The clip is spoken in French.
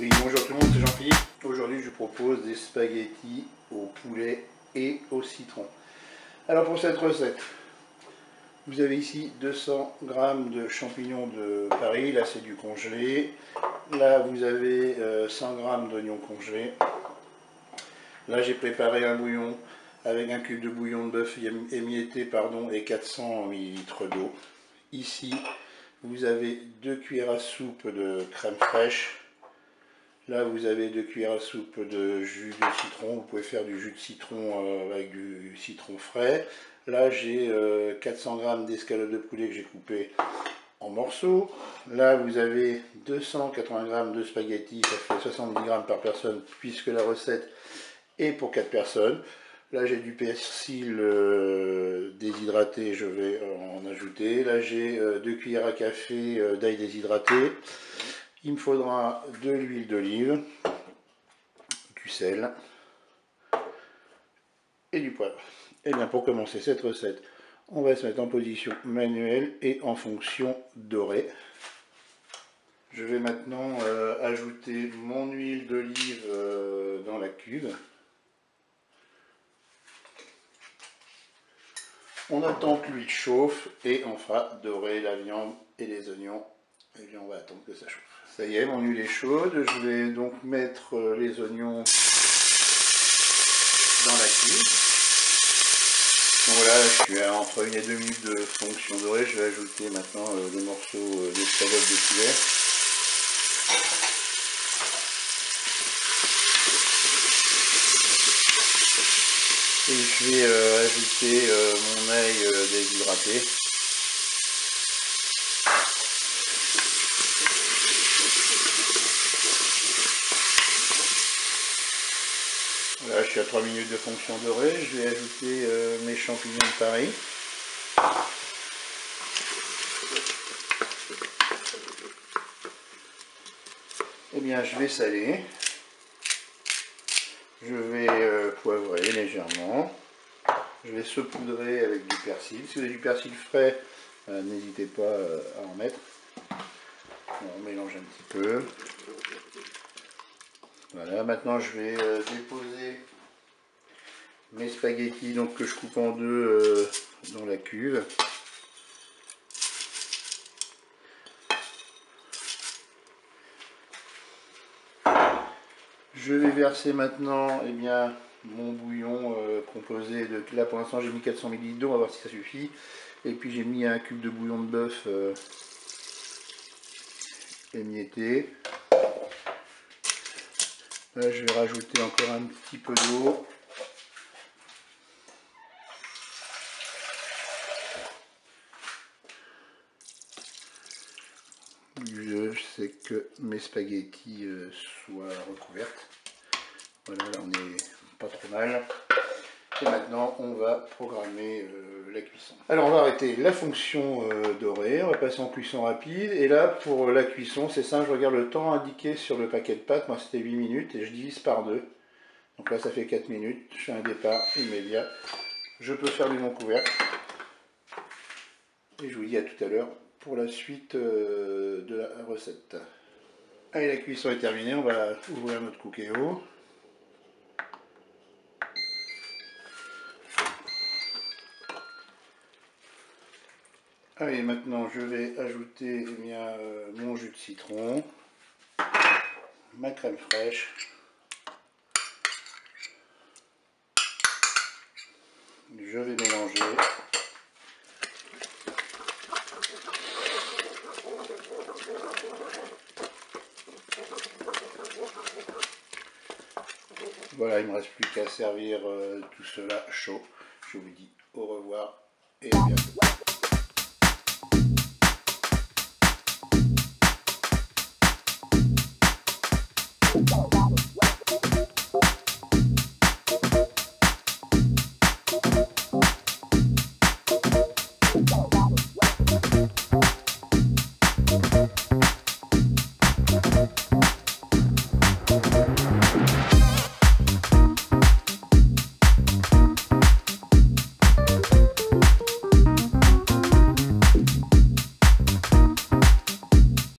Oui, bonjour tout le monde, c'est Jean-Philippe. Aujourd'hui, je vous propose des spaghettis au poulet et au citron. Alors pour cette recette, vous avez ici 200 g de champignons de Paris, là c'est du congelé. Là vous avez 100 euh, g d'oignons congelés. Là j'ai préparé un bouillon avec un cube de bouillon de bœuf émietté pardon, et 400 ml d'eau. Ici vous avez 2 cuillères à soupe de crème fraîche. Là, vous avez 2 cuillères à soupe de jus de citron. Vous pouvez faire du jus de citron euh, avec du citron frais. Là, j'ai 400 euh, g d'escalope de poulet que j'ai coupé en morceaux. Là, vous avez 280 g de spaghettis, ça fait 70 g par personne, puisque la recette est pour 4 personnes. Là, j'ai du persil euh, déshydraté, je vais en ajouter. Là, j'ai 2 cuillères à café d'ail déshydraté. Il me faudra de l'huile d'olive, du sel et du poivre. Et eh bien pour commencer cette recette, on va se mettre en position manuelle et en fonction dorée. Je vais maintenant euh, ajouter mon huile d'olive euh, dans la cuve. On attend que l'huile chauffe et on fera dorer la viande et les oignons. Et bien on va attendre que ça chauffe. Ça y est, mon huile est chaude. Je vais donc mettre euh, les oignons dans la cuve. Donc voilà, je suis entre une et deux minutes de fonction dorée. Je vais ajouter maintenant euh, les morceaux euh, d'escalope de poulet. Et je vais ajouter mon ail déshydraté. Là, je suis à 3 minutes de fonction dorée. Je vais ajouter euh, mes champignons de Paris. Eh bien, je vais saler. Je vais euh, poivrer légèrement. Je vais saupoudrer avec du persil. Si vous avez du persil frais, euh, n'hésitez pas à en mettre. On mélange un petit peu. Voilà, maintenant je vais déposer mes spaghettis donc, que je coupe en deux euh, dans la cuve. Je vais verser maintenant eh bien, mon bouillon euh, composé de... Là pour l'instant j'ai mis 400 ml d'eau, on va voir si ça suffit. Et puis j'ai mis un cube de bouillon de bœuf émietté. Là, je vais rajouter encore un petit peu d'eau. Je sais que mes spaghettis euh, soient recouvertes. Voilà, là on est pas trop mal. Et maintenant, on va programmer euh, la cuisson. Alors, on va arrêter la fonction euh, dorée, on va passer en cuisson rapide. Et là, pour la cuisson, c'est simple, je regarde le temps indiqué sur le paquet de pâtes. Moi, c'était 8 minutes et je divise par 2. Donc là, ça fait 4 minutes. Je fais un départ immédiat. Je peux fermer mon couvercle. Et je vous dis à tout à l'heure pour la suite euh, de la recette. Allez, la cuisson est terminée. On va ouvrir notre cookéo. Allez, maintenant je vais ajouter eh bien, euh, mon jus de citron, ma crème fraîche, je vais mélanger. Voilà, il ne me reste plus qu'à servir euh, tout cela chaud. Je vous dis au revoir et à bientôt.